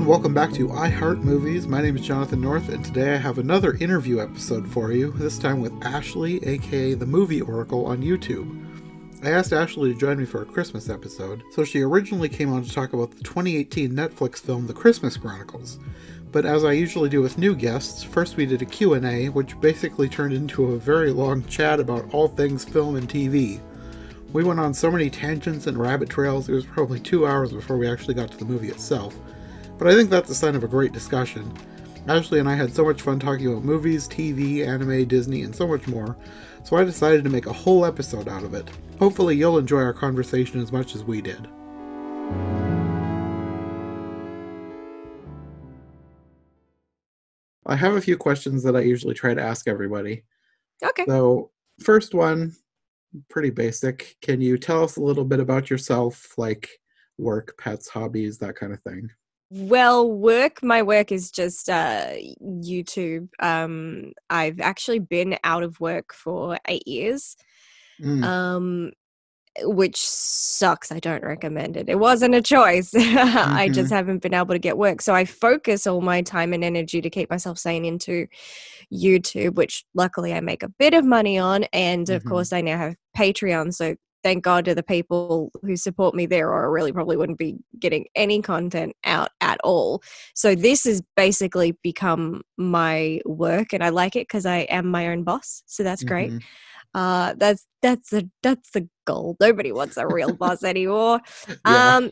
everyone. Welcome back to I Heart Movies. My name is Jonathan North, and today I have another interview episode for you, this time with Ashleigh, aka the Movie Oracle, on YouTube. I asked Ashleigh to join me for a Christmas episode, so she originally came on to talk about the 2018 Netflix film The Christmas Chronicles. But as I usually do with new guests, first we did a Q&A, which basically turned into a very long chat about all things film and TV. We went on so many tangents and rabbit trails, it was probably two hours before we actually got to the movie itself. But I think that's a sign of a great discussion. Ashleigh and I had so much fun talking about movies, TV, anime, Disney, and so much more, so I decided to make a whole episode out of it. Hopefully, you'll enjoy our conversation as much as we did. I have a few questions that I usually try to ask everybody. Okay. So, first one, pretty basic. Can you tell us a little bit about yourself, like work, pets, hobbies, that kind of thing? Well, work, my work is just uh, YouTube. Um, I've actually been out of work for eight years, Mm, um, which sucks. I don't recommend it. It wasn't a choice. I mhm. just haven't been able to get work. So I focus all my time and energy to keep myself sane into YouTube, which luckily I make a bit of money on. And of Mhm. course, I now have Patreon. So thank God to the people who support me there, or I really probably wouldn't be getting any content out at all. So this has basically become my work, and I like it because I am my own boss. So that's great. Mhm. Uh, that's that's the that's the goal. Nobody wants a real boss anymore. Yeah. Um,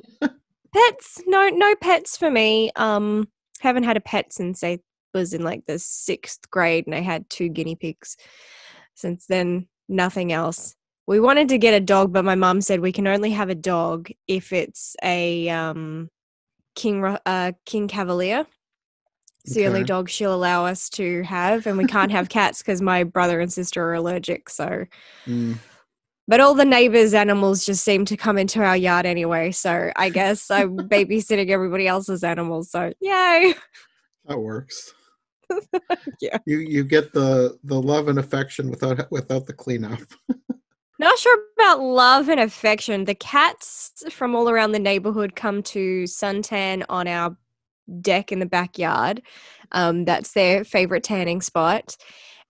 pets, no, no pets for me. Um, haven't had a pet since I was in like the sixth grade, and I had two guinea pigs. Since then, nothing else. We wanted to get a dog, but my mum said we can only have a dog if it's a um, king uh, king cavalier. It's the only dog she'll allow us to have, and we can't have cats because my brother and sister are allergic. So, Mm, but all the neighbors' animals just seem to come into our yard anyway. So I guess I'm babysitting everybody else's animals. So yay! that works. Yeah. You you get the the love and affection without without the cleanup. Not sure about love and affection. The cats from all around the neighborhood come to suntan on our deck in the backyard. Um, that's their favorite tanning spot.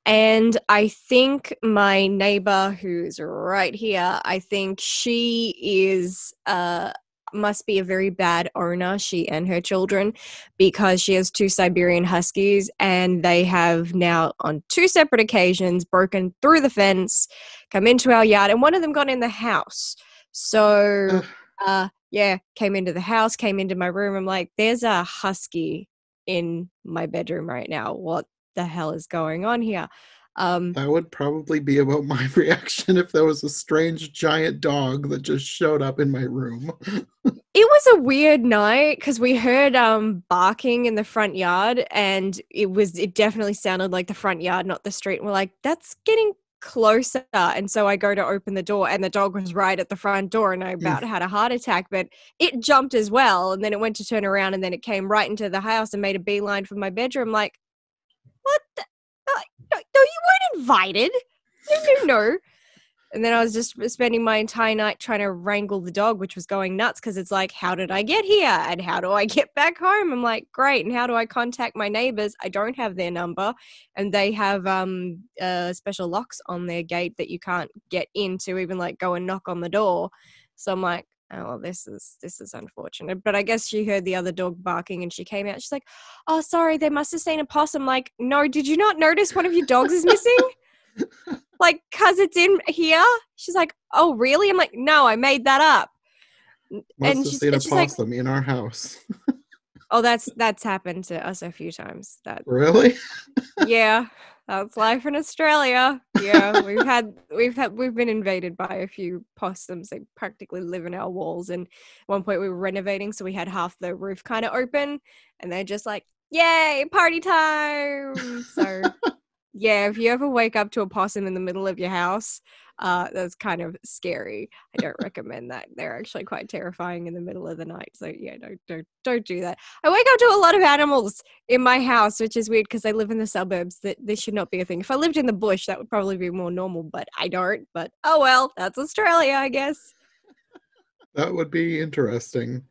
And I think my neighbor, who's right here, I think she is uh, must be a very bad owner, she and her children, because she has two Siberian Huskies, and they have now, on two separate occasions, broken through the fence, come into our yard, and one of them got in the house. So, uh, yeah, came into the house, came into my room. I'm like, there's a husky in my bedroom right now. What the hell is going on here? Um, That would probably be about my reaction if there was a strange giant dog that just showed up in my room. it was a weird night because we heard um barking in the front yard and it was it definitely sounded like the front yard not the street and we're like that's getting closer and so i go to open the door and the dog was right at the front door and i about had a heart attack but it jumped as well and then it went to turn around and then it came right into the house and made a beeline for my bedroom like what the uh, no, no you weren't invited. No no no and then I was just spending my entire night trying to wrangle the dog, which was going nuts because it's like, how did I get here? And how do I get back home? I'm like, great. And how do I contact my neighbors? I don't have their number. And they have um uh, special locks on their gate that you can't get in to even like go and knock on the door. So I'm like, oh, well, this is this is unfortunate. But I guess she heard the other dog barking and she came out. She's like, oh, sorry, they must have seen a possum. Like, no, did you not notice one of your dogs is missing? like cuz it's in here? She's like oh really? I'm like no i made that up. Must and have she's, seen a and she's like possum in our house. oh that's that's happened to us a few times that really? yeah that's life in australia. Yeah we've had we've had we've been invaded by a few possums. They practically live in our walls. And at one point we were renovating so we had half the roof kind of open and they're just like yay party time! So yeah if you ever wake up to a possum in the middle of your house uh that's kind of scary. I don't recommend that. They're actually quite terrifying in the middle of the night so yeah don't don't don't do that. I wake up to a lot of animals in my house which is weird because i live in the suburbs that this should not be a thing. If i lived in the bush that would probably be more normal but i don't but oh well that's australia i guess. That would be interesting.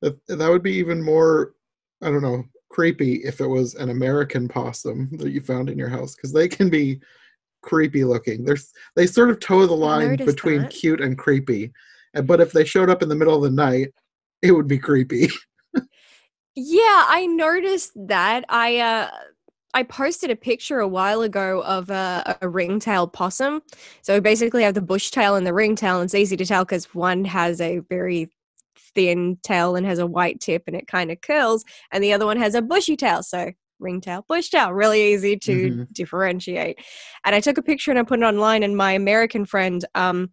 That that would be even more I don't know, creepy if it was an American possum that you found in your house because they can be creepy looking. They're they sort of toe the line between that. cute and creepy. But if they showed up in the middle of the night, it would be creepy. yeah, I noticed that. I uh I posted a picture a while ago of a, a ringtail possum. So we basically have the bush tail and the ringtail, and it's easy to tell because one has a very thin tail and has a white tip and it kind of curls, and the other one has a bushy tail. So ringtail, bushtail, really easy to mm-hmm. differentiate. And I took a picture and I put it online, and my American friend, um,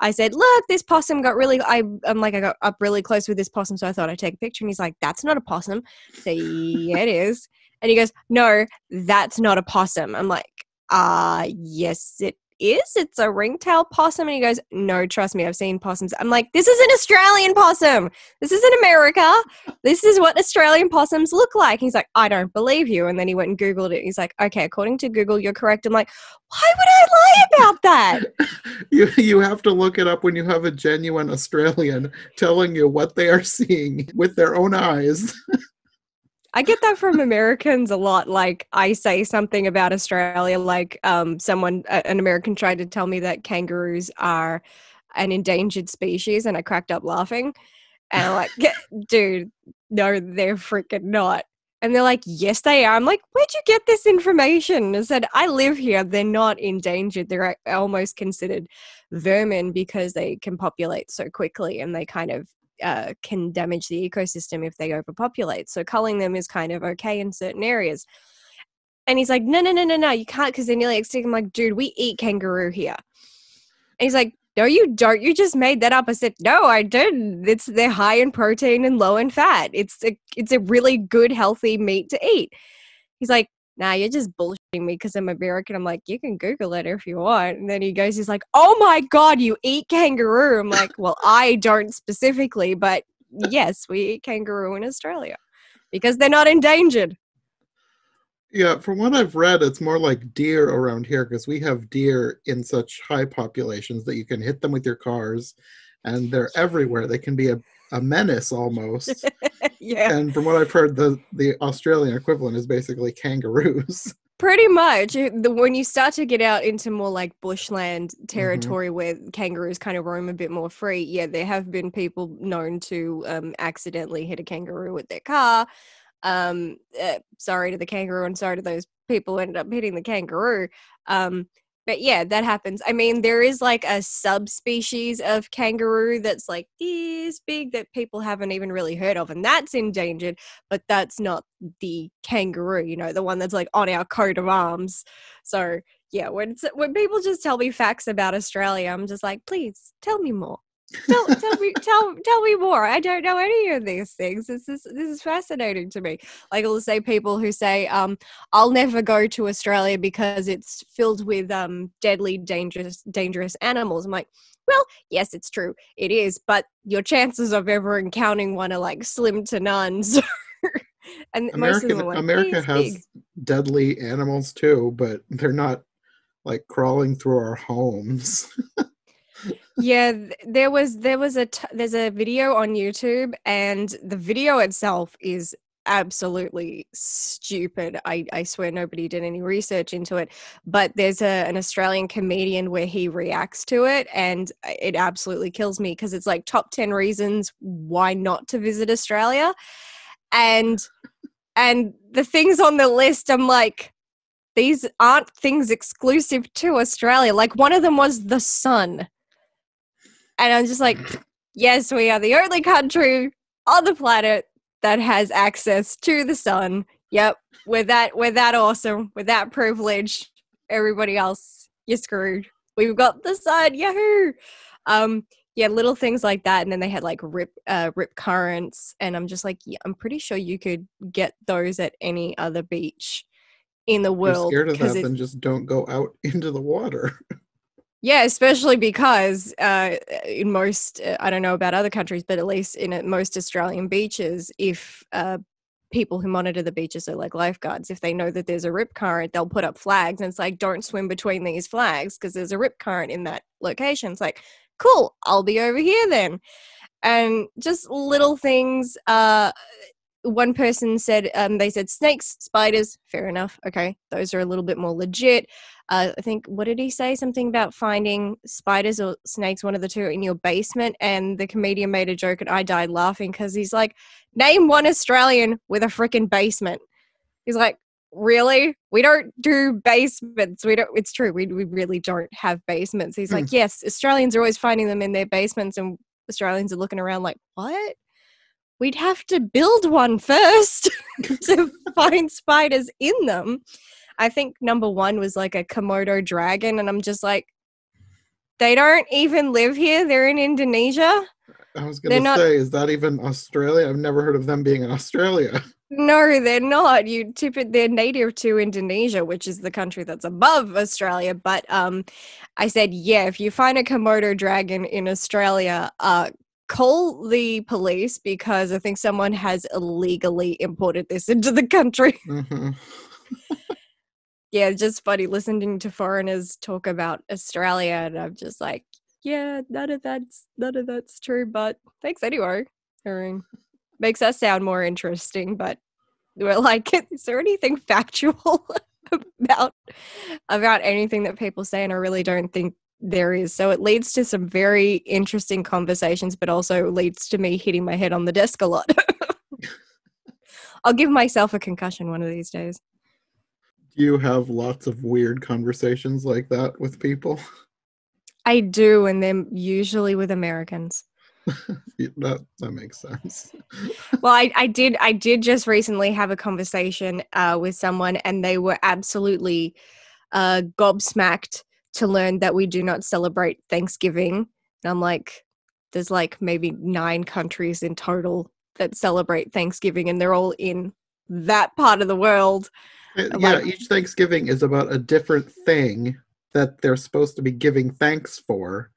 I said, "Look, this possum got really." I, am like, I got up really close with this possum, so I thought I'd take a picture. And he's like, "That's not a possum." Say, "Yeah, it is." And he goes, "No, that's not a possum." I'm like, "Ah, uh, yes, it is. It's a ringtail possum. And he goes, No, trust me, I've seen possums. I'm like, This is an Australian possum. This is in America. This is what Australian possums look like. He's like, I don't believe you. And then he went and Googled it. He's like, Okay, according to Google, you're correct. I'm like, Why would I lie about that? you, you have to look it up when you have a genuine Australian telling you what they are seeing with their own eyes. I get that from Americans a lot. Like I say something about Australia, like um, someone, an American tried to tell me that kangaroos are an endangered species, and I cracked up laughing. And I'm like, dude, no, they're freaking not. And they're like, yes, they are. I'm like, where'd you get this information? I said, I live here. They're not endangered. They're almost considered vermin because they can populate so quickly and they kind of uh, can damage the ecosystem if they overpopulate. So culling them is kind of okay in certain areas. And he's like, no, no, no, no, no, you can't because they're nearly extinct. I'm like, dude, we eat kangaroo here. And he's like, no, you don't. You just made that up. I said, no, I didn't. It's they're high in protein and low in fat. It's a it's a really good, healthy meat to eat. He's like, nah, you're just bullshitting me because I'm American. I'm like, you can Google it if you want. And then he goes, he's like, oh my God, you eat kangaroo. I'm like, well, I don't specifically, but yes, we eat kangaroo in Australia because they're not endangered. Yeah, from what I've read, it's more like deer around here because we have deer in such high populations that you can hit them with your cars and they're everywhere. They can be a a menace almost. yeah. And from what I've heard, the the Australian equivalent is basically kangaroos. Pretty much. The, when you start to get out into more like bushland mm-hmm. territory mm-hmm. where kangaroos kind of roam a bit more free, yeah, there have been people known to um, accidentally hit a kangaroo with their car. Um, uh, sorry to the kangaroo and sorry to those people who ended up hitting the kangaroo. Um, but yeah, that happens. I mean, there is like a subspecies of kangaroo that's like this big that people haven't even really heard of, and that's endangered, but that's not the kangaroo, you know, the one that's like on our coat of arms. So yeah, when when people just tell me facts about Australia, I'm just like, please tell me more tell, tell me tell tell me more. I don't know any of these things. This is this is fascinating to me. Like i'll say people who say um i'll never go to australia because it's filled with um deadly dangerous dangerous animals. I'm like well yes it's true. It is but your chances of ever encountering one are like slim to none so and American, like, america has big. deadly animals too but they're not like crawling through our homes yeah there was there was a t- there's a video on youtube and the video itself is absolutely stupid. I, I swear nobody did any research into it but there's a, an australian comedian where he reacts to it and uh, it absolutely kills me because it's like top 10 reasons why not to visit australia and and the things on the list i'm like these aren't things exclusive to australia. Like one of them was the sun and I'm just like, yes, we are the only country on the planet that has access to the sun. Yep, we're that we're that awesome, we're that privileged. Everybody else, you're screwed. We've got the sun, yahoo! Um, yeah, little things like that, and then they had like rip uh, rip currents, and I'm just like, yeah, I'm pretty sure you could get those at any other beach in the world. You're scared of that, then just don't go out into the water. Yeah, especially because uh, in most, uh, I don't know about other countries, but at least in uh, most Australian beaches, if uh, people who monitor the beaches are like lifeguards, if they know that there's a rip current, they'll put up flags and it's like, don't swim between these flags because there's a rip current in that location. It's like, cool, I'll be over here then. And just little things. One person said um, they said snakes, spiders. Fair enough. Okay, those are a little bit more legit. Uh, I think what did he say? Something about finding spiders or snakes, one of the two, in your basement. And the comedian made a joke, and I died laughing because he's like, "Name one Australian with a freaking basement." He's like, "Really? We don't do basements. We don't. It's true. We we really don't have basements." He's like, "Yes, Australians are always finding them in their basements, and Australians are looking around like, what?" We'd have to build one first to find spiders in them. I think number one was like a Komodo dragon, and I'm just like, they don't even live here. They're in Indonesia. I was going to say, is that even Australia? I've never heard of them being in Australia. No, they're not. You tip it. They're native to Indonesia, which is the country that's above Australia. But um, I said, yeah, if you find a Komodo dragon in Australia, uh, call the police because I think someone has illegally imported this into the country. Mm-hmm. yeah, it's just funny listening to foreigners talk about Australia, and I'm just like, yeah, none of that's none of that's true. But thanks anyway. Makes us sound more interesting. But we're like, is there anything factual about about anything that people say? And I really don't think there is. So it leads to some very interesting conversations, but also leads to me hitting my head on the desk a lot. I'll give myself a concussion one of these days. Do you have lots of weird conversations like that with people? I do, and they're usually with Americans. that that makes sense. well, I, I did I did just recently have a conversation uh, with someone, and they were absolutely uh, gobsmacked to learn that we do not celebrate Thanksgiving. And I'm like, there's like maybe nine countries in total that celebrate Thanksgiving, and they're all in that part of the world. Uh, yeah, like, each Thanksgiving is about a different thing that they're supposed to be giving thanks for.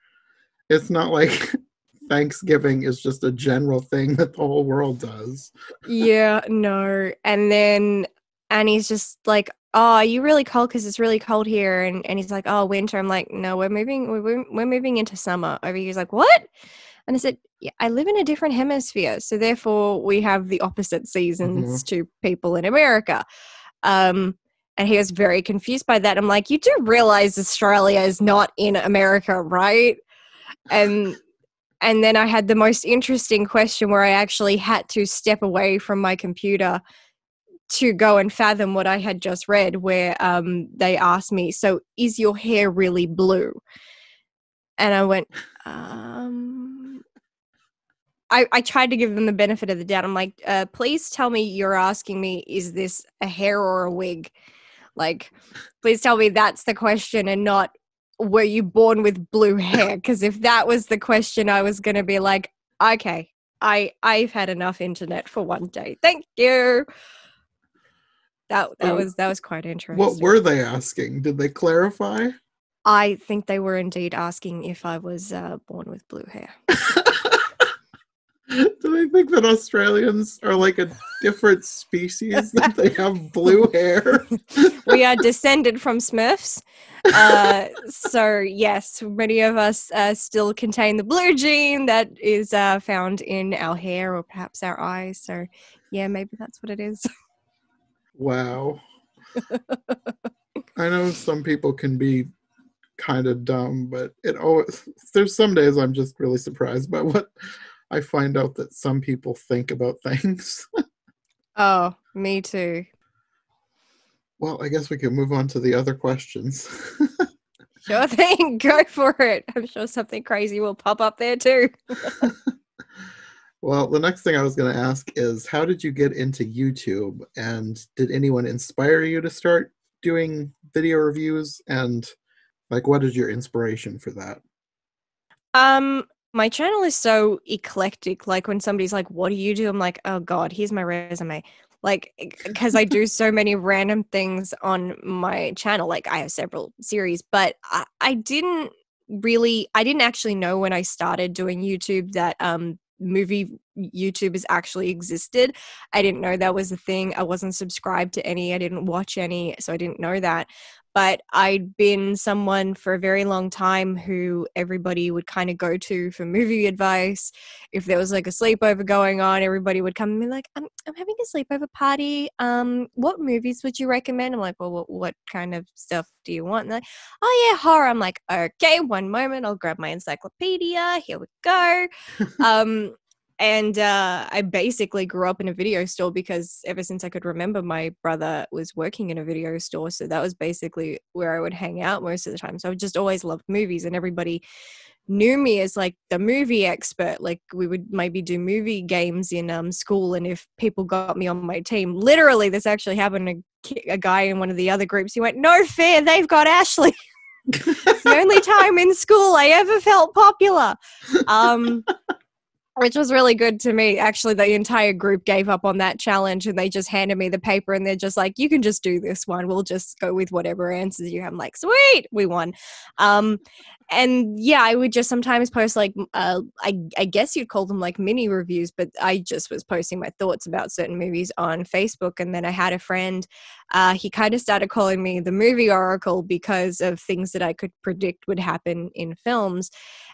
It's not like Thanksgiving is just a general thing that the whole world does. yeah, no. And then Annie's just like, oh, are you really cold? Because it's really cold here. And, and he's like, oh, winter. I'm like, no, we're moving, we're, we're moving into summer over here. He's like, what? And I said, yeah, I live in a different hemisphere. So therefore we have the opposite seasons mm-hmm. to people in America. Um, and he was very confused by that. I'm like, you do realize Australia is not in America, right? And and then I had the most interesting question where I actually had to step away from my computer to go and fathom what I had just read, where um, they asked me, So, is your hair really blue? And I went, um, I, I tried to give them the benefit of the doubt. I'm like, uh, please tell me you're asking me, is this a hair or a wig? Like, please tell me that's the question and not, were you born with blue hair? Because if that was the question, I was going to be like, okay, I I've had enough internet for one day. Thank you that that was that was quite interesting. What were they asking? Did they clarify? I think they were indeed asking if I was uh, born with blue hair. Do they think that Australians are like a different species that they have blue hair? we are descended from Smurfs. Uh, so, yes, many of us uh, still contain the blue gene that is uh, found in our hair or perhaps our eyes. So, yeah, maybe that's what it is. Wow. I know some people can be kind of dumb, but it always there's some days I'm just really surprised by what I find out that some people think about things. oh, me too. Well, I guess we can move on to the other questions. sure thing. Go for it. I'm sure something crazy will pop up there too. Well, the next thing I was going to ask is how did you get into YouTube and did anyone inspire you to start doing video reviews and like what is your inspiration for that? Um my channel is so eclectic like when somebody's like what do you do? I'm like, "Oh god, here's my resume." Like because I do so many random things on my channel. Like I have several series, but I, I didn't really I didn't actually know when I started doing YouTube that um movie YouTubers actually existed. I didn't know that was a thing. I wasn't subscribed to any. I didn't watch any, so I didn't know that. But I'd been someone for a very long time who everybody would kind of go to for movie advice. If there was like a sleepover going on, everybody would come and be like, "I'm I'm having a sleepover party. Um, what movies would you recommend?" I'm like, "Well, what, what kind of stuff do you want?" And they're like, "Oh yeah, horror." I'm like, "Okay, one moment. I'll grab my encyclopedia. Here we go." um, and uh, I basically grew up in a video store because ever since I could remember, my brother was working in a video store. So that was basically where I would hang out most of the time. So I've just always loved movies, and everybody knew me as like the movie expert. Like we would maybe do movie games in um, school, and if people got me on my team, literally, this actually happened. A, a guy in one of the other groups, he went, "No fair, they've got Ashleigh." it's the only time in school I ever felt popular. Um, which was really good to me. Actually, the entire group gave up on that challenge and they just handed me the paper and they're just like, you can just do this one. We'll just go with whatever answers you have. I'm like, sweet, we won. Um, and yeah, I would just sometimes post like, uh, I, I guess you'd call them like mini reviews, but I just was posting my thoughts about certain movies on Facebook. And then I had a friend, uh, he kind of started calling me the movie oracle because of things that I could predict would happen in films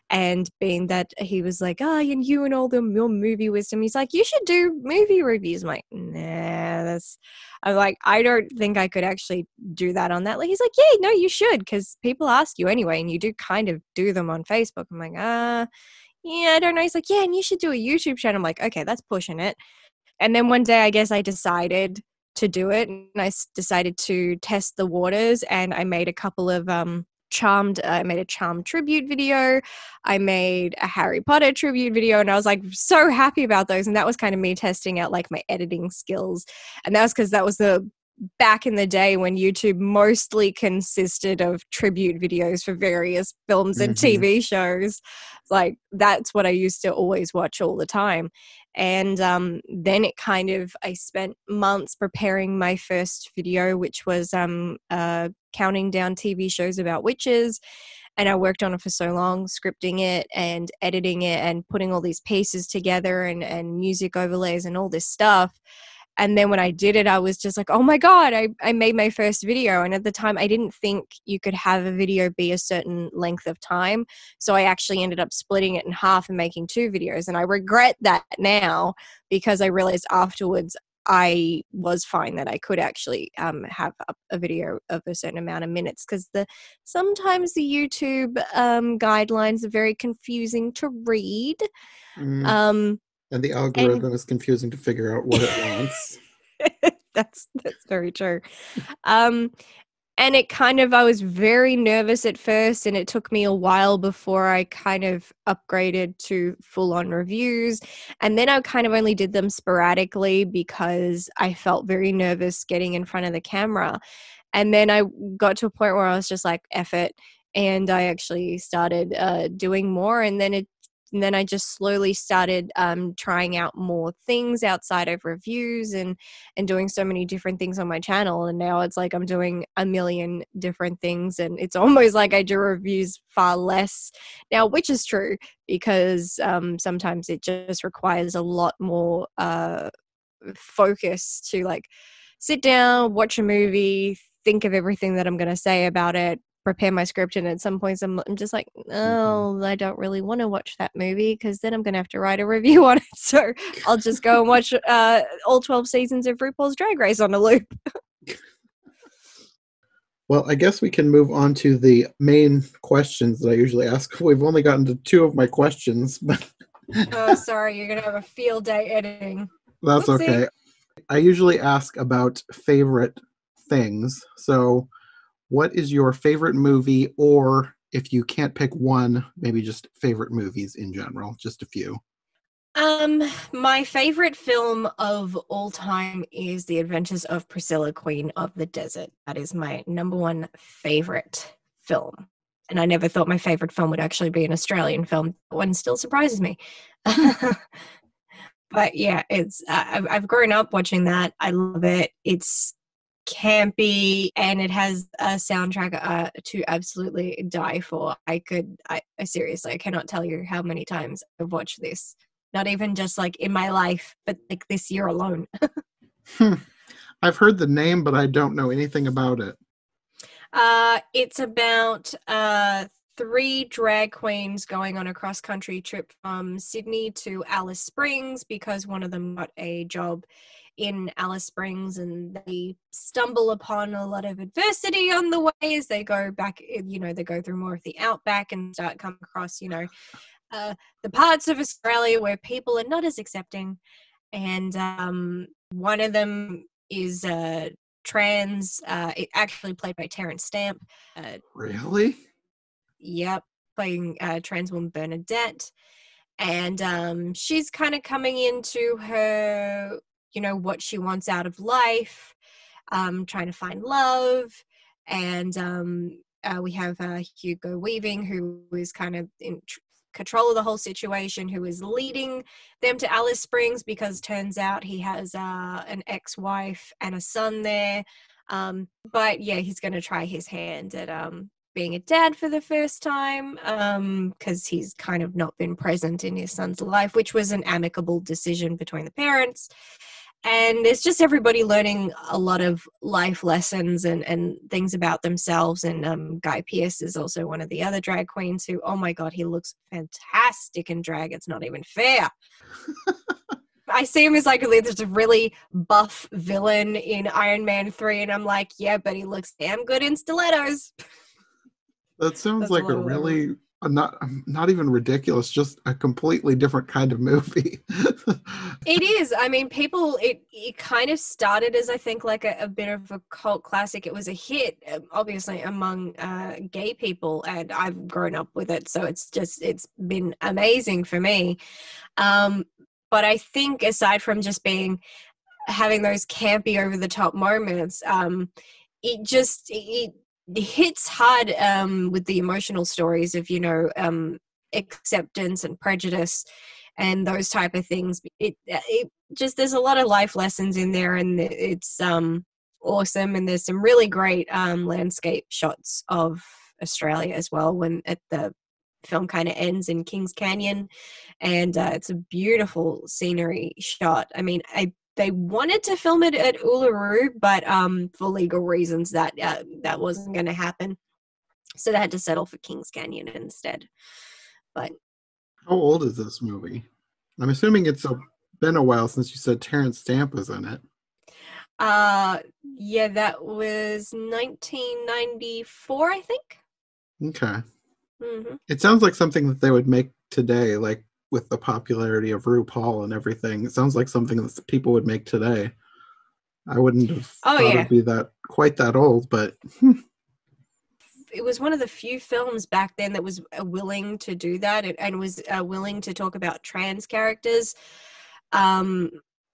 and being that he was like, oh, and you and all the your movie wisdom, he's like, you should do movie reviews. I'm like, nah, that's. I'm like, I don't think I could actually do that on that. Like, he's like, yeah, no, you should, because people ask you anyway, and you do kind of do them on Facebook. I'm like, ah, uh, yeah, I don't know. He's like, yeah, and you should do a YouTube channel. I'm like, okay, that's pushing it. And then one day, I guess I decided to do it, and I decided to test the waters, and I made a couple of um charmed uh, i made a charmed tribute video i made a harry potter tribute video and i was like so happy about those and that was kind of me testing out like my editing skills and that was because that was the back in the day when YouTube mostly consisted of tribute videos for various films and mm-hmm. TV shows. Like that's what I used to always watch all the time. And um, then it kind of, I spent months preparing my first video, which was um, uh, counting down TV shows about witches. And I worked on it for so long, scripting it and editing it and putting all these pieces together and, and music overlays and all this stuff and then when i did it i was just like oh my god I, I made my first video and at the time i didn't think you could have a video be a certain length of time so i actually ended up splitting it in half and making two videos and i regret that now because i realized afterwards I was fine that I could actually um, have a, a, video of a certain amount of minutes because the sometimes the YouTube um, guidelines are very confusing to read. Mm. Um, and the algorithm and, is confusing to figure out what it wants. that's that's very true. Um, and it kind of I was very nervous at first, and it took me a while before I kind of upgraded to full on reviews. And then I kind of only did them sporadically because I felt very nervous getting in front of the camera. And then I got to a point where I was just like, "Eff it." and I actually started uh, doing more. And then it and then I just slowly started um, trying out more things outside of reviews and and doing so many different things on my channel. And now it's like I'm doing a million different things, and it's almost like I do reviews far less now, which is true because um, sometimes it just requires a lot more uh, focus to like sit down, watch a movie, think of everything that I'm going to say about it, prepare my script and at some points I'm, I'm just like oh mm-hmm. i don't really want to watch that movie because then i'm going to have to write a review on it. So i'll just go and watch uh, all 12 seasons of rupaul's drag race on a loop. Well i guess we can move on to the main questions that i usually ask. We've only gotten to two of my questions but oh sorry you're going to have a field day editing. That's Oopsie. okay. I usually ask about favorite things so what is your favorite movie or if you can't pick one maybe just favorite movies in general just a few? Um my favorite film of all time is the adventures of priscilla queen of the desert. That is my number one favorite film. And i never thought my favorite film would actually be an australian film. One still surprises me. But yeah it's uh, I've, I've grown up watching that. I love it. It's campy and it has a soundtrack uh, to absolutely die for. I could, I, I seriously, I cannot tell you how many times I've watched this. Not even just like in my life, but like this year alone. hmm. I've heard the name, but I don't know anything about it. Uh, it's about uh, three drag queens going on a cross country trip from Sydney to Alice Springs because one of them got a job in Alice Springs and they stumble upon a lot of adversity on the way as they go back, you know, they go through more of the outback and start come across, you know, uh, the parts of Australia where people are not as accepting. And um, one of them is uh, trans, uh, actually played by Terence Stamp. Uh, really? Yep, playing uh, trans woman Bernadette. And um, she's kind of coming into her you know what she wants out of life um, trying to find love and um, uh, we have uh, hugo weaving who is kind of in tr- control of the whole situation who is leading them to alice springs because turns out he has uh, an ex-wife and a son there. Um, but yeah he's going to try his hand at um, being a dad for the first time because um, he's kind of not been present in his son's life which was an amicable decision between the parents and it's just everybody learning a lot of life lessons and, and things about themselves. And um, guy pearce is also one of the other drag queens who oh my god he looks fantastic in drag. It's not even fair. I see him as like there's a really buff villain in iron man 3 and i'm like yeah but he looks damn good in stilettos. That sounds That's like a really not not even ridiculous just a completely different kind of movie. It is. I mean people it it kind of started as i think like a, a, bit of a cult classic. It was a hit um, obviously among uh, gay people and i've grown up with it so it's just it's been amazing for me. Um, but i think aside from just being having those campy over the top moments um, it just it hits hard um, with the emotional stories of you know um, acceptance and prejudice and those type of things. It, it just there's a lot of life lessons in there, and it's um, awesome. And there's some really great um, landscape shots of Australia as well. When at the film kind of ends in Kings Canyon, and uh, it's a beautiful scenery shot. I mean, I they wanted to film it at Uluru, but um, for legal reasons, that uh, that wasn't going to happen. So they had to settle for Kings Canyon instead. But how old is this movie? I'm assuming it's a, been a while since you said Terence Stamp was in it. Uh, yeah, that was 1994, I think. Okay. Mm-hmm. It sounds like something that they would make today, like with the popularity of RuPaul and everything. It sounds like something that people would make today. I wouldn't have oh, thought yeah. it'd be that quite that old, but it was one of the few films back then that was uh, willing to do that and, was uh, willing to talk about trans characters. Um,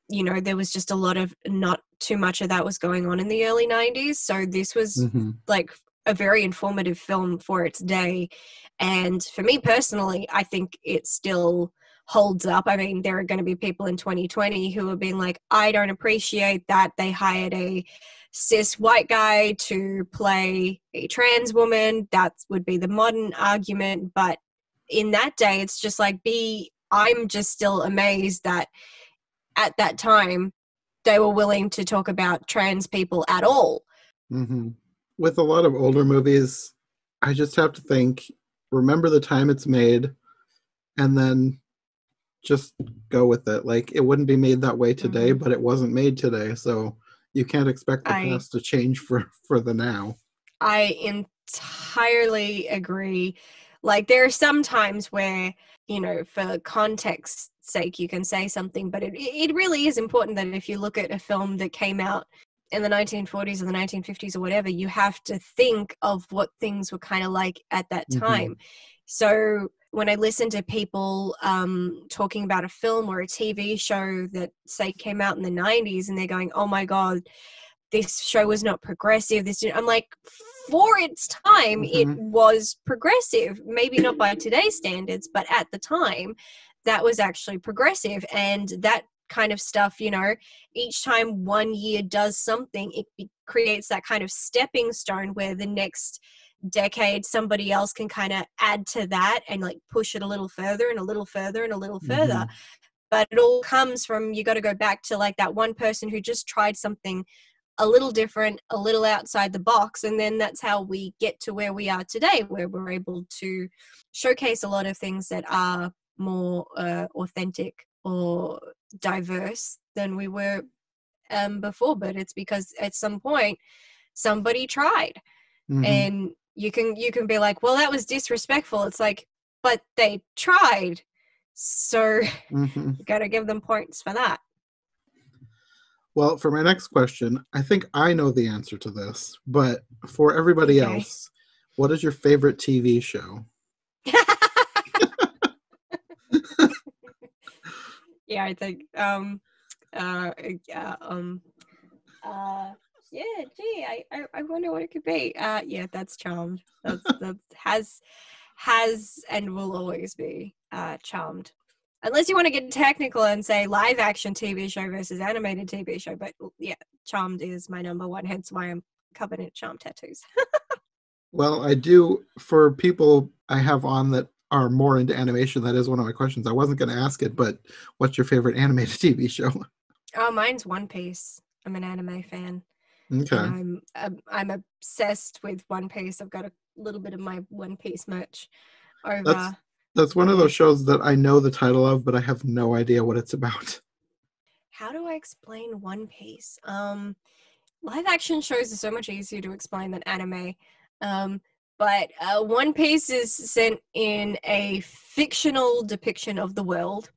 you know, there was just a lot of not too much of that was going on in the early 90s. So this was mm-hmm. like a very informative film for its day. And for me personally, I think it still holds up. I mean, there are going to be people in 2020 who have been like, I don't appreciate that they hired a cis white guy to play a trans woman. That would be the modern argument. But in that day, it's just like, be, I'm just still amazed that at that time they were willing to talk about trans people at all. Mm-hmm. With a lot of older movies, I just have to think remember the time it's made and then just go with it. Like it wouldn't be made that way today mm-hmm. but it wasn't made today so you can't expect the I, past to change for for the now. I entirely agree. Like there are some times where you know for context sake you can say something but it, it really is important that if you look at a film that came out in the 1940s or the 1950s or whatever, you have to think of what things were kind of like at that mm-hmm. time. Mm-hmm. So when I listen to people um, talking about a film or a TV show that say came out in the 90s and they're going, oh my God, this show was not progressive. This I'm like, for its time, mm-hmm. it was progressive. Maybe not by today's standards, but at the time, that was actually progressive. And that kind of stuff you know each time one year does something it be- creates that kind of stepping stone where the next decade somebody else can kind of add to that and like push it a little further and a little further and a little further mm-hmm. but it all comes from you got to go back to like that one person who just tried something a little different, a little outside the box. And then that's how we get to where we are today, where we're able to showcase a lot of things that are more uh, authentic or diverse than we were um, before. But it's because at some point somebody tried, Mhm. and you can you can be like, well, that was disrespectful. It's like, but they tried, so Mhm. you got to give them points for that. Well, for my next question, I think I know the answer to this, but for everybody Okay. else, what is your favorite TV show? Yeah, I think. Um, uh, yeah. Um, uh, yeah. Gee, I, I, I wonder what it could be. Uh, yeah, that's Charmed. That's that has has and will always be uh Charmed. Unless you want to get technical and say live action TV show versus animated TV show, but yeah, Charmed is my number one. Hence why I'm covered in Charmed tattoos. Well, I do for people I have on that are more into animation. That is one of my questions. I wasn't going to ask it, but what's your favorite animated TV show? oh, mine's One Piece. I'm an anime fan. Okay. I'm I'm I'm obsessed with One Piece. I've got a little bit of my One Piece merch over. That's that's one of those shows that I know the title of, but I have no idea what it's about. How do I explain One Piece? Um, live action shows are so much easier to explain than anime. Um, but uh, One Piece is sent in a fictional depiction of the world.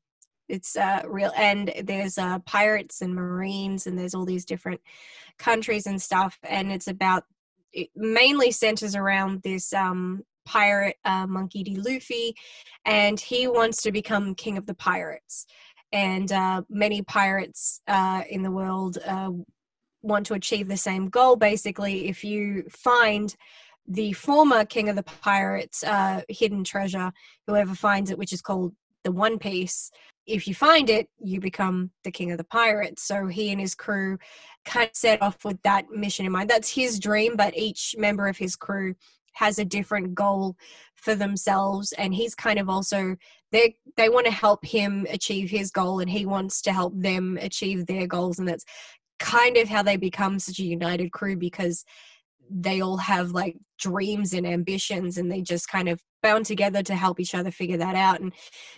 It's uh, real, and there's uh, pirates and marines, and there's all these different countries and stuff. And it's about it mainly centers around this um, pirate, uh, Monkey D. Luffy, and he wants to become king of the pirates. And uh, many pirates uh, in the world uh, want to achieve the same goal. Basically, if you find the former king of the pirates uh, hidden treasure, whoever finds it, which is called the One Piece, if you find it, you become the king of the pirates. So he and his crew kind of set off with that mission in mind. That's his dream, but each member of his crew has a different goal for themselves and he's kind of also they they want to help him achieve his goal and he wants to help them achieve their goals and that's kind of how they become such a united crew because they all have like dreams and ambitions and they just kind of bound together to help each other figure that out and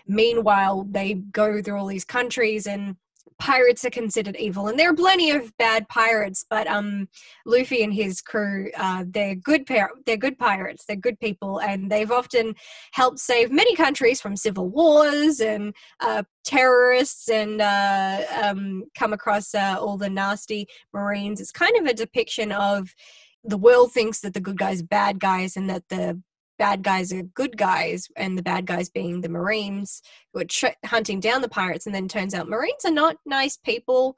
meanwhile they go through all these countries and pirates are considered evil and there are plenty of bad pirates but um luffy and his crew uh they're good par- they're good pirates they're good people and they've often helped save many countries from civil wars and uh terrorists and uh um come across uh, all the nasty marines. It's kind of a depiction of the world thinks that the good guys are bad guys and that the bad guys are good guys and the bad guys being the marines who are tra- hunting down the pirates and then turns out marines are not nice people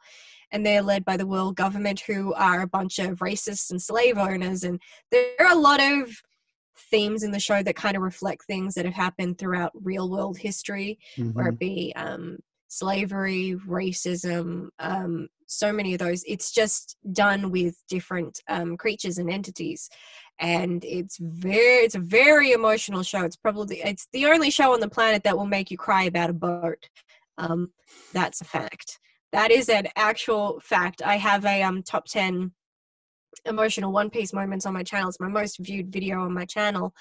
and they're led by the world government who are a bunch of racists and slave owners and there are a lot of themes in the show that kind of reflect things that have happened throughout real world history where Mhm. it be um, slavery, racism, um, so many of those. It's just done with different um, creatures and entities, and it's very, it's a very emotional show. It's probably it's the only show on the planet that will make you cry about a boat. Um, that's a fact. That is an actual fact. I have a um, top ten emotional One Piece moments on my channel. It's my most viewed video on my channel.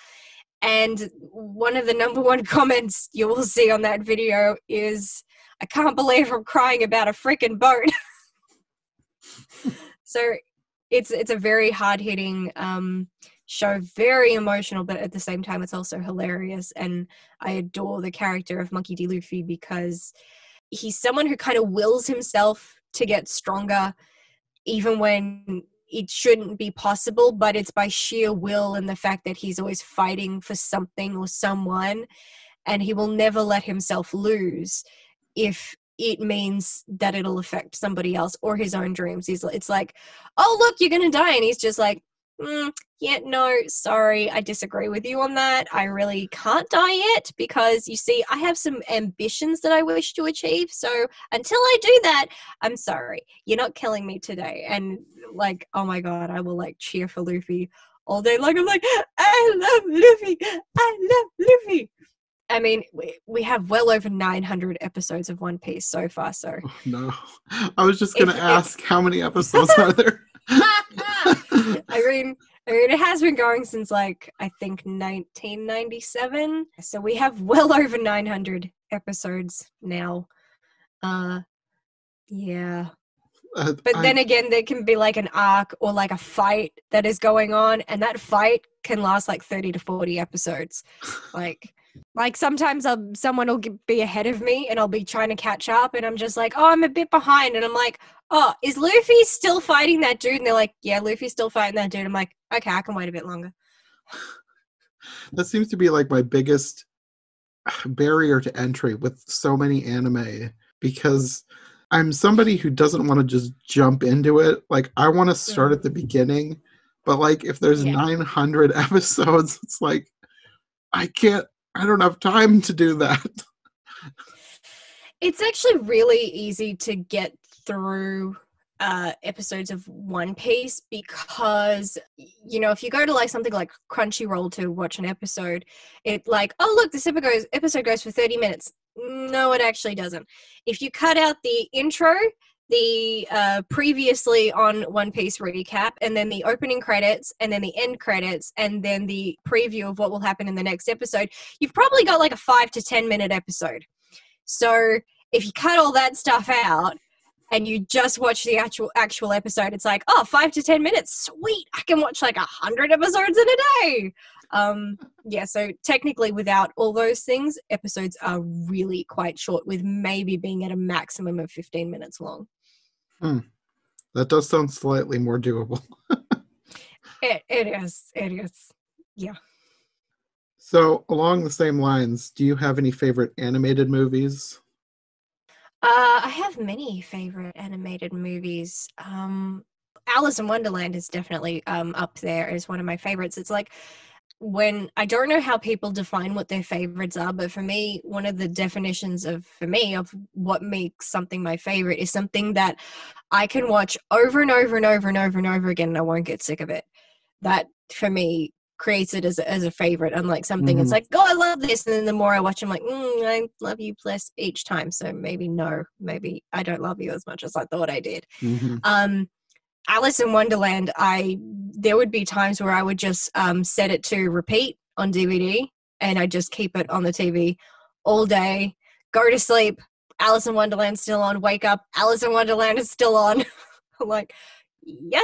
And one of the number one comments you will see on that video is, I can't believe I'm crying about a freaking boat. so it's it's a very hard hitting um, show, very emotional, but at the same time it's also hilarious. And I adore the character of Monkey D. Luffy because he's someone who kind of wills himself to get stronger, even when it shouldn't be possible, but it's by sheer will and the fact that he's always fighting for something or someone, and he will never let himself lose if it means that it'll affect somebody else or his own dreams. He's it's like, oh look, you're gonna die, and he's just like, mm, yeah, no, sorry, I disagree with you on that. I really can't die yet because you see, I have some ambitions that I wish to achieve. So until I do that, I'm sorry, you're not killing me today. And like, oh my god, I will like cheer for Luffy all day long. I'm like, I love Luffy, I love Luffy. I mean, we, we have well over 900 episodes of One Piece so far. So Oh, no. I was just going If- to if- ask how many episodes are there? I mean, I mean, it has been going since like I think 1997. So we have well over 900 episodes now. Uh, yeah. Uh, But I- then again, there can be like an arc or like a fight that is going on, and that fight can last like 30 to 40 episodes. Like, like sometimes I'll, someone will be ahead of me and I'll be trying to catch up, and I'm just like, oh, I'm a bit behind. And I'm like, oh, is Luffy still fighting that dude? And they're like, yeah, Luffy's still fighting that dude. I'm like, okay, I can wait a bit longer. that seems to be like my biggest barrier to entry with so many anime because I'm somebody who doesn't want to just jump into it. Like I want to start at the beginning, but like if there's Yeah. 900 episodes, it's like I can't I don't have time to do that. It's actually really easy to get through uh, episodes of One Piece because you know if you go to like something like Crunchyroll to watch an episode, it like oh look this episode goes episode goes for thirty minutes. No, it actually doesn't. If you cut out the intro, the uh, previously on One Piece recap, and then the opening credits, and then the end credits, and then the preview of what will happen in the next episode, you've probably got like a five to ten minute episode. So if you cut all that stuff out and you just watch the actual actual episode, it's like, oh, five to ten minutes, sweet. I can watch like a hundred episodes in a day. Um, yeah, so technically without all those things, episodes are really quite short, with maybe being at a maximum of fifteen minutes long. That does sound slightly more doable. It, it is. It is. Yeah. So, along the same lines, do you have any favorite animated movies? Uh, I have many favorite animated movies. Um, Alice in Wonderland is definitely um, up there as one of my favorites. It's like when I don't know how people define what their favorites are, but for me, one of the definitions of for me of what makes something my favorite is something that I can watch over and over and over and over and over again, and I won't get sick of it. That for me creates it as a, as a favorite. Unlike something, it's Mhm. like, oh, I love this, and then the more I watch, I'm like, mm, I love you less each time. So maybe no, maybe I don't love you as much as I thought I did Mhm. um alice in wonderland i there would be times where i would just um set it to repeat on dvd and i just keep it on the tv all day go to sleep alice in wonderland still on wake up alice in wonderland is still on like yo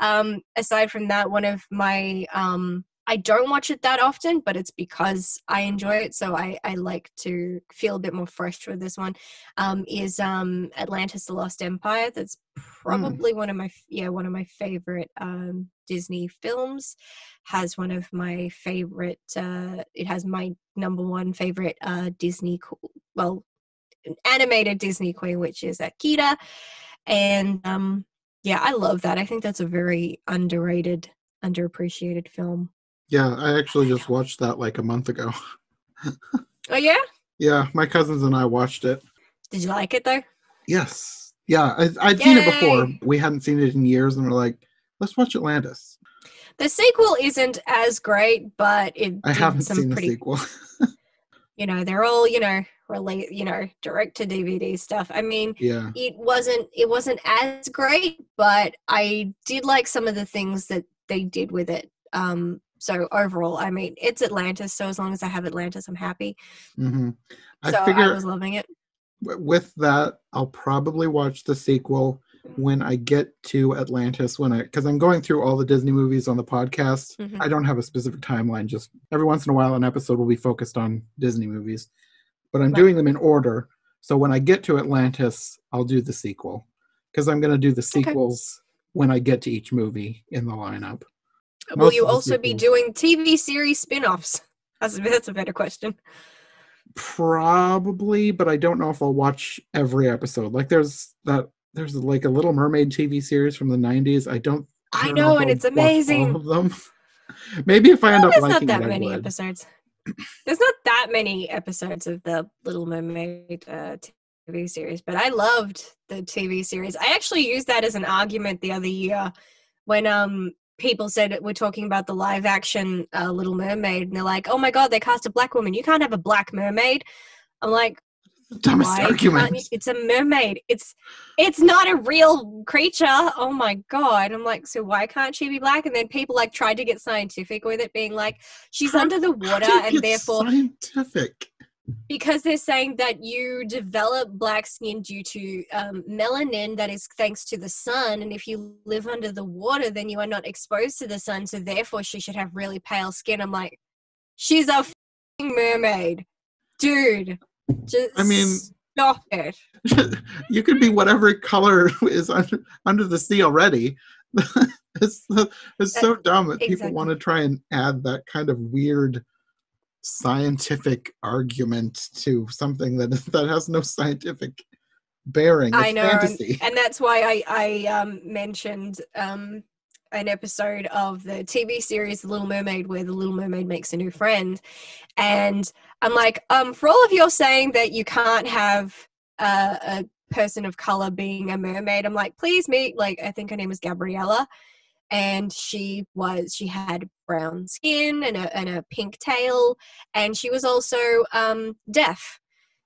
um aside from that one of my um i don't watch it that often but it's because i enjoy it so i i like to feel a bit more fresh with this one um, is um, Atlantis: The Lost Empire. That's probably one of my yeah one of my favorite um, Disney films. Has one of my favorite. Uh, it has my number one favorite uh, Disney well animated Disney queen, which is Akita, and um, yeah, I love that. I think that's a very underrated, underappreciated film. Yeah, I actually just watched that like a month ago. Oh yeah, Yeah, my cousins and I watched it. did you like it though? Yes. Yeah, I, I'd seen it before. We hadn't seen it in years, and we're like, let's watch Atlantis. The sequel isn't as great, but it I haven't some seen the pretty sequel. you know they're all you know relate you know direct to dvd stuff i mean yeah. it wasn't it wasn't as great but i did like some of the things that they did with it um so overall i mean it's atlantis so as long as i have atlantis i'm happy mm-hmm. I so i was loving it with that, I'll probably watch the sequel when I get to Atlantis. When I, because I'm going through all the Disney movies on the podcast. Mhm. I don't have a specific timeline. Just every once in a while, an episode will be focused on Disney movies, but I'm Right. doing them in order. So when I get to Atlantis, I'll do the sequel because I'm going to do the sequels when I get to each movie in the lineup. will most you also be doing tv series spin-offs that's a, that's a better question Probably, but I don't know if I'll watch every episode. Like there's that there's like a Little Mermaid TV series from the 90s. I don't i don't know if and I'll it's amazing All of them. Maybe if I end Well, up there's not liking that it, many episodes. There's not that many episodes of the Little Mermaid uh, TV series, but I loved the TV series. I actually used that as an argument the other year when um people said we're talking about the live action uh, Little Mermaid, and they're like, "Oh my god, they cast a black woman. You can't have a black mermaid." I'm like, Dumbest why can't argument. it's a mermaid. It's it's not a real creature. Oh my god! I'm like, so why can't she be black? And then people like tried to get scientific with it, being like, she's How- under the water, and therefore scientific. because they're saying that you develop black skin due to um, melanin that is thanks to the sun and if you live under the water then you are not exposed to the sun so therefore she should have really pale skin i'm like she's a fing mermaid dude just I mean- stop it you could be whatever color is under, under the sea already. it's it's so dumb that people want to try and add that kind of weird scientific argument to something that that has no scientific bearing. It's I know, and, and that's why I I um, mentioned um, an episode of the TV series The Little Mermaid where the Little Mermaid makes a new friend, and I'm like, um, for all of you saying that you can't have uh, a person of color being a mermaid, I'm like, please meet like I think her name was Gabriella, and she was she had brown skin and a and a pink tail, and she was also um, deaf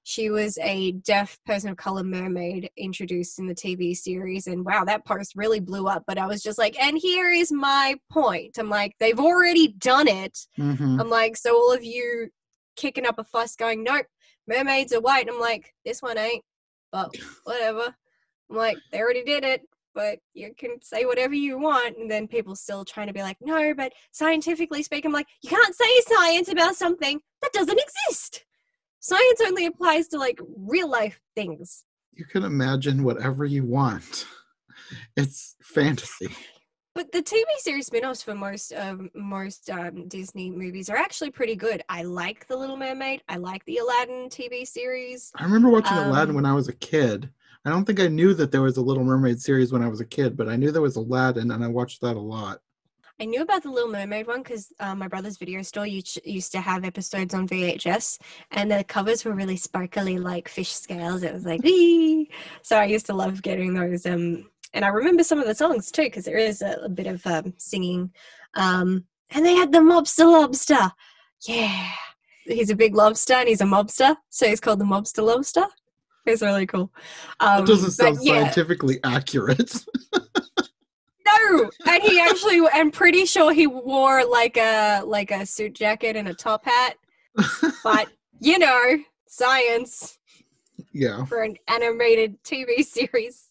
she was a deaf person of color mermaid introduced in the TV series. And wow, that post really blew up. But I was just like, and here is my point. I'm like, they've already done it. Mhm. I'm like, so all of you kicking up a fuss going, nope, mermaids are white. I'm like, this one ain't, but whatever. I'm like, they already did it. But you can say whatever you want, and then people still trying to be like, no, but scientifically speaking, I'm like, you can't say science about something that doesn't exist science only applies to like real life things. You can imagine whatever you want. It's fantasy. But the TV series spin-offs for most um, most um, Disney movies are actually pretty good. I like The Little Mermaid. I like the Aladdin TV series. I remember watching Aladdin Um, when I was a kid. I don't think I knew that there was a Little Mermaid series when I was a kid, but I knew there was Aladdin, and I watched that a lot. I knew about the Little Mermaid one because um, my brother's video store used used to have episodes on VHS, and the covers were really sparkly, like fish scales. It was like, Wee! so I used to love getting those. Um, and I remember some of the songs too because there is a, a bit of um, singing. Um, and they had the Mobster Lobster. Yeah, he's a big lobster and he's a mobster, so he's called the Mobster Lobster. It's really cool. Um, That doesn't sound yeah. scientifically accurate. No, and he actually, I'm pretty sure he wore like a like a suit jacket and a top hat. But you know, science yeah. for an animated TV series.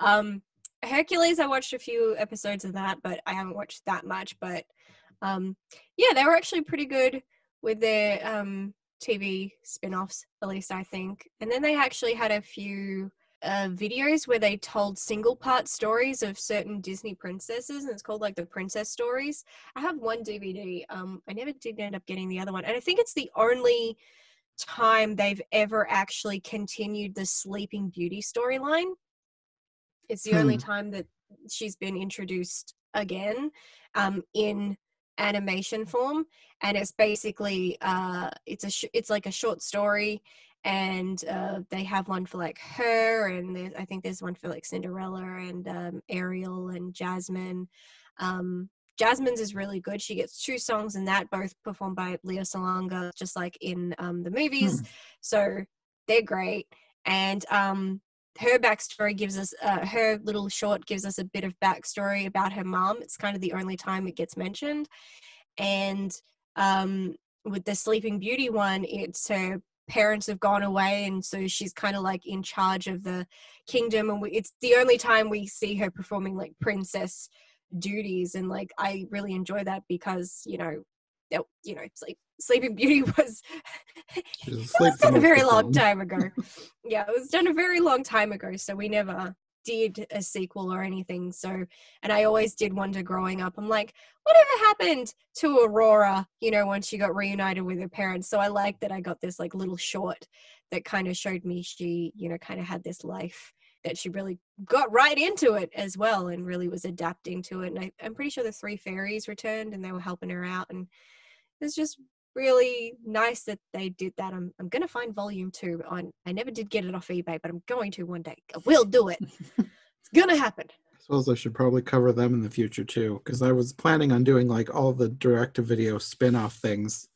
Um, Hercules, I watched a few episodes of that, but I haven't watched that much. But um, yeah, they were actually pretty good with their um TV spin-offs, at least I think. And then they actually had a few uh, videos where they told single part stories of certain Disney princesses, and it's called like the Princess Stories. I have one DVD. Um, I never did end up getting the other one, and I think it's the only time they've ever actually continued the Sleeping Beauty storyline. It's the only Hmm. time that she's been introduced again um, in animation form, and it's basically uh, it's a sh- it's like a short story and uh, they have one for like her and i think there's one for like cinderella and um, ariel and jasmine um, jasmine's is really good she gets two songs in that both performed by lea salonga just like in um, the movies Hmm. so they're great and um, her backstory gives us uh, her little short gives us a bit of backstory about her mom it's kind of the only time it gets mentioned and um, with the sleeping beauty one it's her parents have gone away and so she's kind of like in charge of the kingdom and we, it's the only time we see her performing like princess duties and like i really enjoy that because you know that you know sleep, sleeping beauty was it was done a very long time ago. Yeah it was done a very long time ago so we never did a sequel or anything so and i always did wonder growing up i'm like whatever happened to aurora you know once she got reunited with her parents? So i like that i got this like little short that kind of showed me she you know kind of had this life that she really got right into it as well and really was adapting to it and I, i'm pretty sure the three fairies returned and they were helping her out and it's just really nice that they did that. I'm, I'm gonna find volume two on I never did get it off eBay, but I'm going to one day. I will do it. it's gonna happen. I suppose I should probably cover them in the future too, because I was planning on doing like all the direct to video spin off things.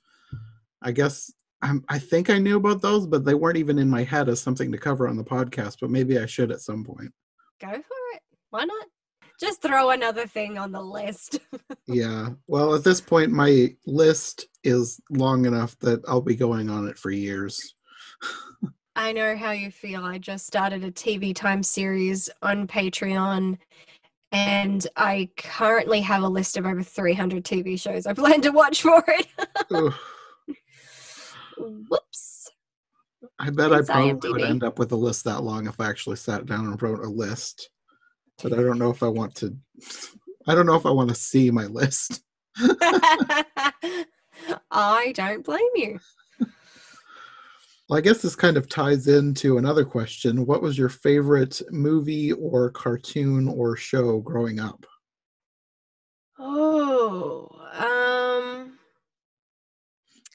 I guess I'm, I think I knew about those, but they weren't even in my head as something to cover on the podcast. But maybe I should at some point. Go for it. Why not? Just throw another thing on the list. yeah. Well, at this point, my list is long enough that I'll be going on it for years. I know how you feel. I just started a TV time series on Patreon and I currently have a list of over 300 TV shows I plan to watch for it. Whoops. I bet I probably IMDb. would end up with a list that long if I actually sat down and wrote a list. But I don't know if I want to I don't know if I want to see my list. I don't blame you. Well, I guess this kind of ties into another question. What was your favorite movie or cartoon or show growing up? Oh, um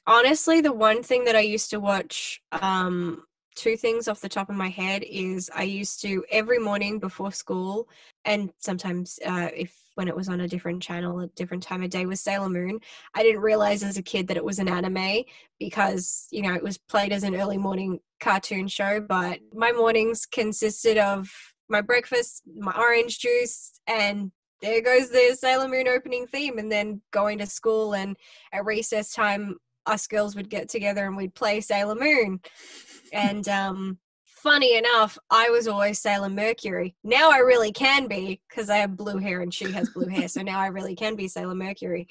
honestly, the one thing that I used to watch um two things off the top of my head is I used to every morning before school and sometimes uh, if when it was on a different channel a different time of day was Sailor Moon. I didn't realize as a kid that it was an anime because, you know, it was played as an early morning cartoon show, but my mornings consisted of my breakfast, my orange juice, and there goes the Sailor Moon opening theme, and then going to school and at recess time us girls would get together and we'd play Sailor Moon. And um funny enough, I was always Sailor Mercury. Now I really can be because I have blue hair and she has blue hair. So now I really can be Sailor Mercury.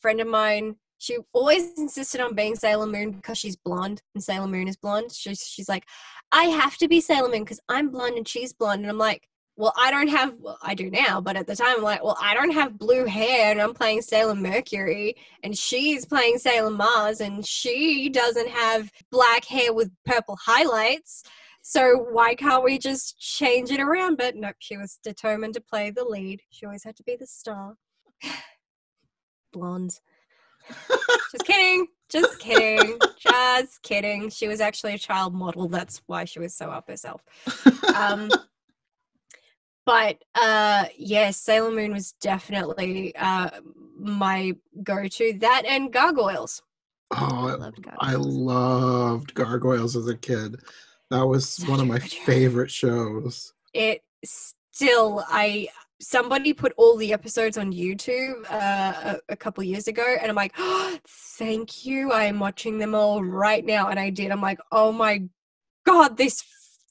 Friend of mine, she always insisted on being Sailor Moon because she's blonde and Sailor Moon is blonde. She's, she's like, I have to be Sailor Moon because I'm blonde and she's blonde. And I'm like, well, I don't have, well, I do now, but at the time, I'm like, well, I don't have blue hair and I'm playing Sailor Mercury and she's playing Sailor Mars and she doesn't have black hair with purple highlights. So why can't we just change it around? But nope, she was determined to play the lead. She always had to be the star. Blondes. just kidding. Just kidding. just kidding. She was actually a child model. That's why she was so up herself. Um, but uh yes sailor moon was definitely uh my go-to that and gargoyles oh i loved gargoyles, I loved gargoyles as a kid that was Such one of my favorite shows. It still, I somebody put all the episodes on YouTube uh, a, a couple years ago, and I'm like, oh, thank you. I am watching them all right now, and I did. I'm like, oh my god, this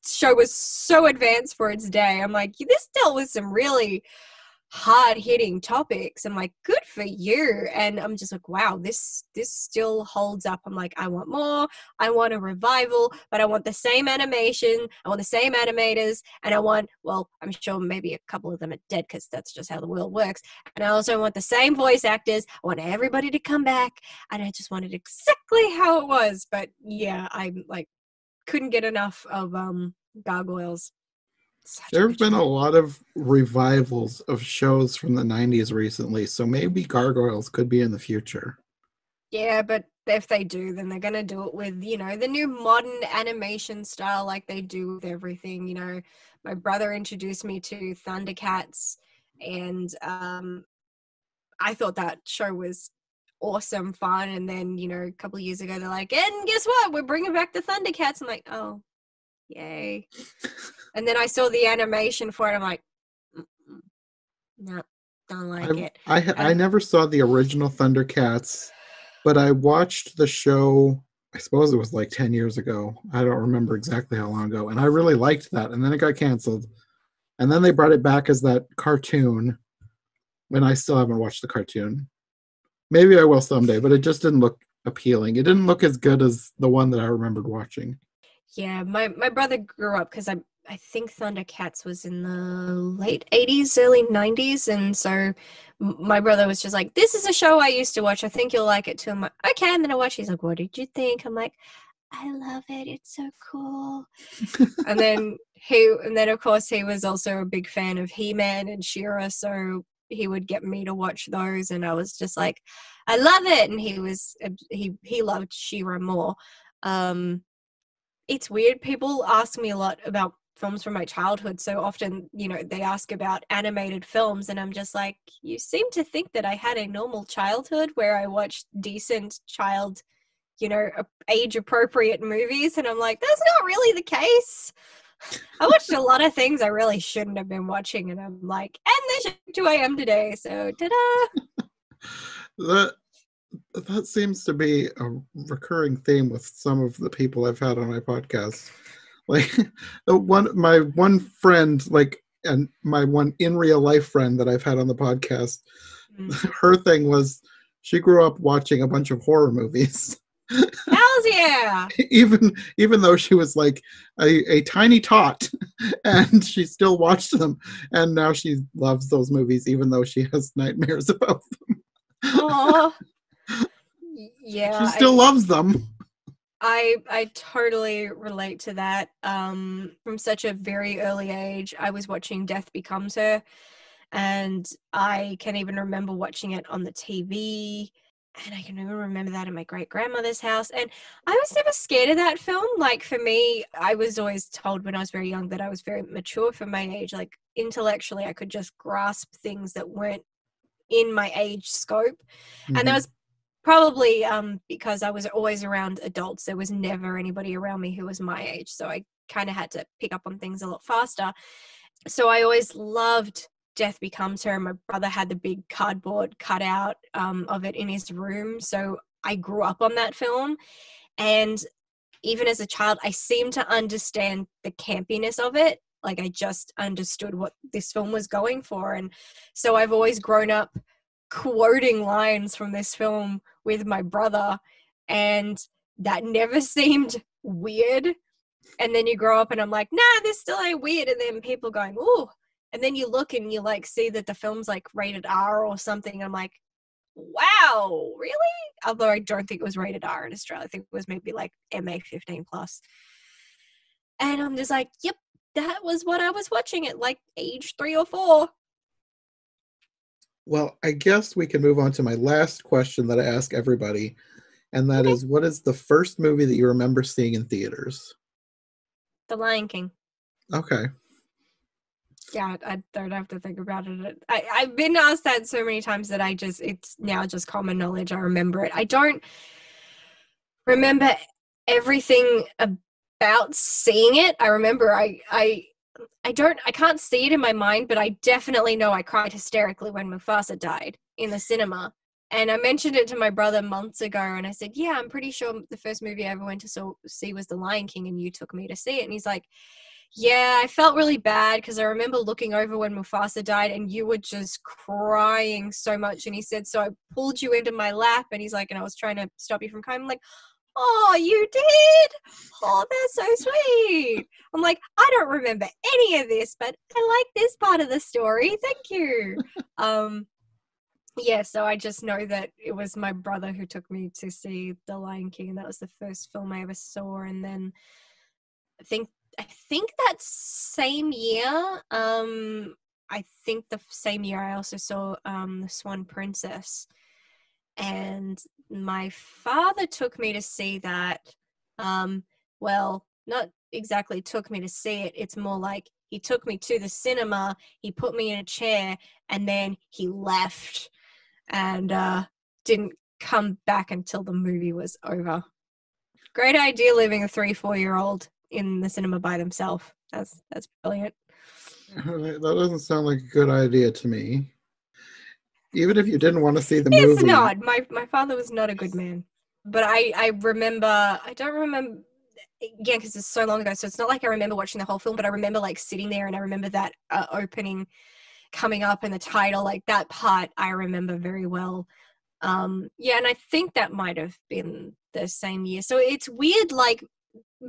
show was so advanced for its day. I'm like, this dealt with some really hard hitting topics i'm like good for you. And i'm just like wow this this still holds up. I'm like i want more. I want a revival but i want the same animation. I want the same animators. And i want well i'm sure maybe a couple of them are dead because that's just how the world works. And i also want the same voice actors. I want everybody to come back. And i just wanted exactly how it was. But yeah i'm like couldn't get enough of um gargoyles there have been a lot of revivals of shows from the 90s recently, so maybe Gargoyles could be in the future. Yeah, but if they do, then they're going to do it with, you know, the new modern animation style like they do with everything. You know, my brother introduced me to Thundercats, and um, I thought that show was awesome fun. And then, you know, a couple years ago, they're like, and guess what? We're bringing back the Thundercats. I'm like, oh, yay. and then I saw the animation for it. I'm like, no, don't like I, it. I I, I never saw the original Thundercats, but I watched the show. I suppose it was like ten years ago. I don't remember exactly how long ago, and I really liked that. And then it got canceled, and then they brought it back as that cartoon. And I still haven't watched the cartoon. Maybe I will someday, but it just didn't look appealing. It didn't look as good as the one that I remembered watching. Yeah, my my brother grew up because I I think Thundercats was in the late '80s, early '90s, and so my brother was just like, "This is a show I used to watch. I think you'll like it too." I'm like, "Okay," and then I watch. He's like, "What did you think?" I'm like, "I love it. It's so cool." and then he, and then of course he was also a big fan of He-Man and She-Ra, so he would get me to watch those, and I was just like, "I love it," and he was he he loved She-Ra more. Um, it's weird. People ask me a lot about films from my childhood. So often, you know, they ask about animated films, and I'm just like, you seem to think that I had a normal childhood where I watched decent child you know, age appropriate movies. And I'm like, that's not really the case. I watched a lot of things I really shouldn't have been watching, and I'm like, and there's 2 a.m. today, so ta-da! that that seems to be a recurring theme with some of the people I've had on my podcast. Like one, my one friend, like, and my one in real life friend that I've had on the podcast, mm. her thing was she grew up watching a bunch of horror movies. Hells yeah! even even though she was like a, a tiny tot, and she still watched them, and now she loves those movies, even though she has nightmares about them. Oh, yeah. She still I, loves them. I I totally relate to that. Um, from such a very early age, I was watching Death Becomes Her, and I can even remember watching it on the TV and I can even remember that in my great grandmother's house. And I was never scared of that film. Like for me, I was always told when I was very young that I was very mature for my age. Like intellectually, I could just grasp things that weren't in my age scope. Mm-hmm. And that mm-hmm. was probably um, because I was always around adults. There was never anybody around me who was my age. So I kind of had to pick up on things a lot faster. So I always loved Death Becomes Her. My brother had the big cardboard cutout um, of it in his room. So I grew up on that film. And even as a child, I seemed to understand the campiness of it. Like I just understood what this film was going for. And so I've always grown up quoting lines from this film with my brother. And that never seemed weird. And then you grow up and I'm like, nah, this still ain't weird. And then people going, oh, and then you look and you like see that the film's like rated R or something. I'm like, wow, really? Although I don't think it was rated R in Australia. I think it was maybe like MA 15 plus. And I'm just like, yep, that was what I was watching at like age three or four. Well, I guess we can move on to my last question that I ask everybody. And that okay. is, what is the first movie that you remember seeing in theaters? The Lion King. Okay yeah, I don't have to think about it. I, I've been asked that so many times that I just, it's now just common knowledge. I remember it. I don't remember everything about seeing it. I remember I, I, I don't, I can't see it in my mind, but I definitely know I cried hysterically when Mufasa died in the cinema. And I mentioned it to my brother months ago, and I said, "Yeah, I'm pretty sure the first movie I ever went to see was The Lion King, and you took me to see it." And he's like, yeah, I felt really bad because I remember looking over when Mufasa died and you were just crying so much. And he said, So I pulled you into my lap. And he's like, And I was trying to stop you from crying. I'm like, Oh, you did? Oh, that's so sweet. I'm like, I don't remember any of this, but I like this part of the story. Thank you. um, yeah, so I just know that it was my brother who took me to see The Lion King, and that was the first film I ever saw. And then I think I think that same year, um, I think the same year I also saw um, The Swan Princess. And my father took me to see that. Um, well, not exactly took me to see it. It's more like he took me to the cinema, he put me in a chair, and then he left and uh, didn't come back until the movie was over. Great idea leaving a three, four year old in the cinema by themselves. That's that's brilliant. That doesn't sound like a good idea to me. Even if you didn't want to see the it's movie. It's not. My my father was not a good man. But I I remember I don't remember again because it's so long ago so it's not like i remember watching the whole film but i remember like sitting there and i remember that uh, opening coming up and the title like that part i remember very well um yeah and i think that might have been the same year so it's weird like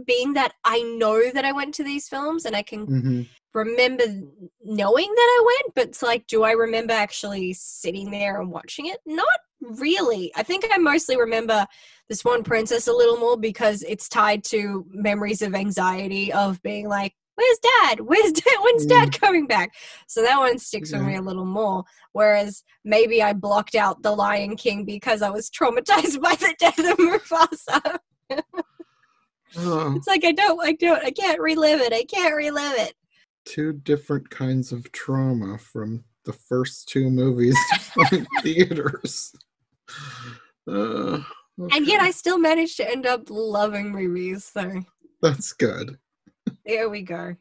being that I know that I went to these films and I can mm-hmm. remember knowing that I went, but it's like, do I remember actually sitting there and watching it? Not really. I think I mostly remember The Swan Princess a little more because it's tied to memories of anxiety of being like, where's dad? Where's dad? When's dad mm. coming back? So that one sticks yeah. with me a little more. Whereas maybe I blocked out The Lion King because I was traumatized by the death of Mufasa. It's like I don't, I don't, I can't relive it. I can't relive it. Two different kinds of trauma from the first two movies in theaters. Uh, And yet I still managed to end up loving movies. So That's good. there we go.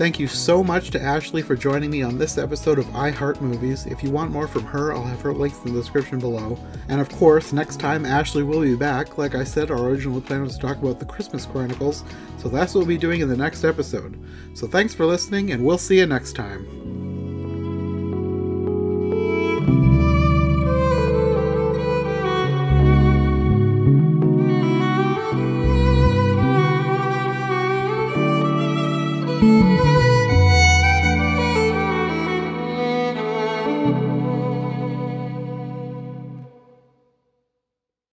Thank you so much to Ashleigh for joining me on this episode of I Heart Movies. If you want more from her, I'll have her links in the description below. And of course, next time Ashleigh will be back. Like I said, our original plan was to talk about the Christmas Chronicles, so that's what we'll be doing in the next episode. So thanks for listening, and we'll see you next time.